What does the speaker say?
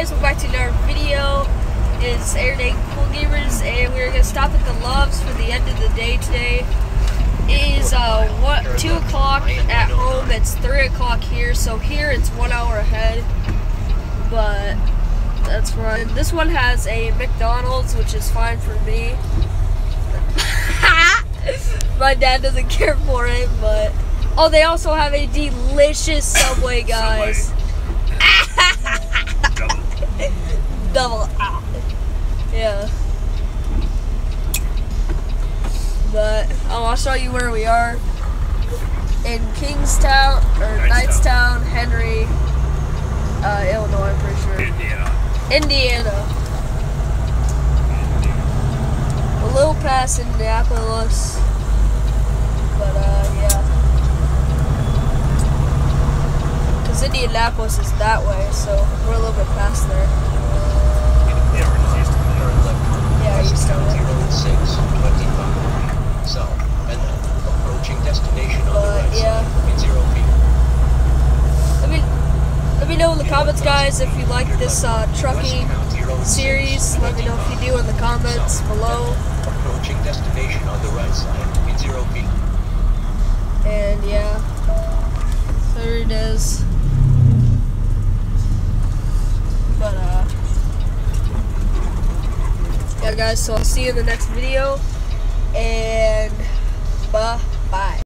guys, welcome back to another video. It's Everyday Cool Gamers, and we're gonna stop at the Loves for the end of the day today. It is uh what two o'clock at home. It's three o'clock here, so here it's one hour ahead. But that's right. This one has a McDonald's, which is fine for me. My dad doesn't care for it, but oh, they also have a delicious Subway, guys. Double. Ah. Yeah. But um, I'll show you where we are in Kingstown or Knightstown, Henry, uh, Illinois, I'm pretty sure. Indiana. Indiana. A little past Indianapolis. But uh yeah. Cause Indianapolis is that way, so we're a little bit past there. Yeah, we're just used to it. Yeah, I used to County it. Road 6, 25. South, and then approaching destination on the But, right yeah. side in zero feet. Let me let me know in the comments guys if you like this uh, trucking West County Road 6, series. Let me know if you do in the comments below. Approaching destination on the right side in zero feet. And yeah. There it is. But uh Yeah guys, so I'll see you in the next video